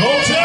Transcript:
Hotel.